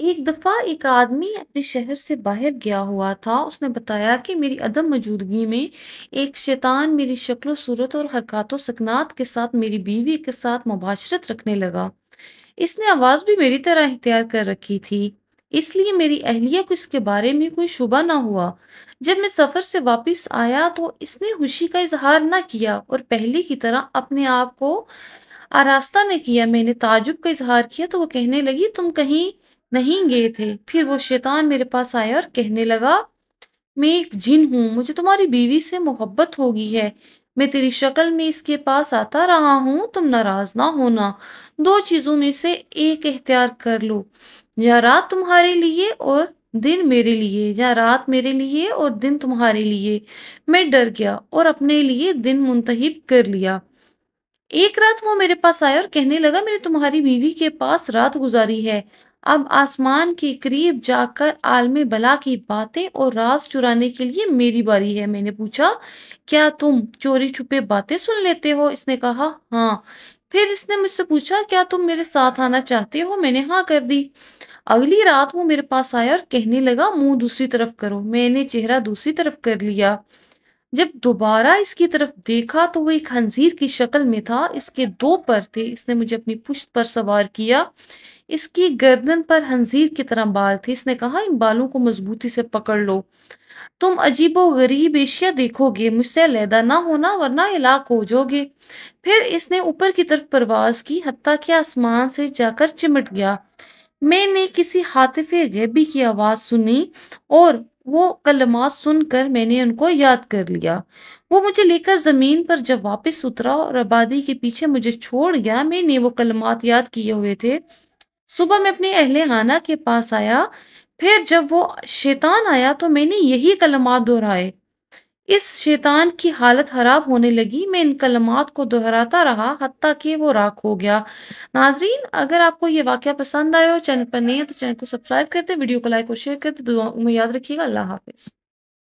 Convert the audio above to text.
एक दफ़ा एक आदमी अपने शहर से बाहर गया हुआ था। उसने बताया कि मेरी अदम मौजूदगी में एक शैतान मेरी शक्ल, सूरत और हरकत, सकनात के साथ, मेरी बीवी के साथ मुबाशरत रखने लगा। इसने आवाज़ भी मेरी तरह इख्तियार कर रखी थी। इसलिए मेरी अहलिया को इसके बारे में कोई शुबा ना हुआ। जब मैं सफ़र से वापस आया तो इसने खुशी का इज़हार ना किया और पहले की तरह अपने आप को आरास्ता ने किया। मैंने ताजुब का इज़हार किया तो वो कहने लगी, तुम कहीं नहीं गए थे। फिर वो शैतान मेरे पास आया और कहने लगा मैं एक जिन हूँ, मुझे तुम्हारी बीवी से मोहब्बत हो गई है। मैं तेरी शक्ल में इसके पास आता रहा हूँ, तुम नाराज़ ना होना। दो चीज़ों में से एक इख्तियार कर लो, या रात तुम्हारे लिए और दिन मेरे लिए, या रात मेरे लिए और दिन तुम्हारे लिए। मैं डर गया और अपने लिए दिन मुंतखब कर लिया। एक रात वो मेरे पास आया और कहने लगा मैंने तुम्हारी बीवी के पास रात गुजारी है। अब आसमान के करीब जाकर आलमे बला की बातें और राज चुराने के लिए मेरी बारी है। मैंने पूछा, क्या तुम चोरी-छुपे बातें सुन लेते हो? इसने कहा, हाँ। फिर इसने मुझसे पूछा, क्या तुम मेरे साथ आना चाहते हो? मैंने हाँ कर दी। अगली रात वो मेरे पास आया और कहने लगा, मुँह दूसरी तरफ़ करो। मैंने चेहरा दूसरी तरफ़ कर लिया। जब दोबारा इसकी तरफ़ देखा तो वो एक खंजीर की शक्ल में था। इसके दो पर थे। इसने मुझे अपनी पुश्त पर सवार किया। इसकी गर्दन पर खंजीर की तरह बाल थे। इसने कहा, इन बालों को मजबूती से पकड़ लो। तुम अजीबो-गरीब एशिया देखोगे, मुझसे अलहदा ना होना वरना हिलाक हो जाओगे। फिर इसने ऊपर की तरफ़ परवाज़ की हत्ता के आसमान से जाकर चिमट गया। मैंने किसी हातिफ़े गैबी की आवाज़ सुनी और वो कलमात सुनकर मैंने उनको याद कर लिया। वो मुझे लेकर ज़मीन पर जब वापस उतरा और आबादी के पीछे मुझे छोड़ गया, मैंने वो कलमात याद किए हुए थे। सुबह मैं अपने अहले खाना के पास आया। फिर जब वो शैतान आया तो मैंने यही कलमात दोहराए। इस शैतान की हालत खराब होने लगी। मैं इन कलमात को दोहराता रहा हती कि वो राख हो गया। नाज़रीन अगर आपको ये वाक्य पसंद आया हो, चैनल पर नहीं है तो चैनल को सब्सक्राइब करते वीडियो को लाइक और शेयर करते दुआ में याद रखिएगा। अल्लाह हाफ़िज़।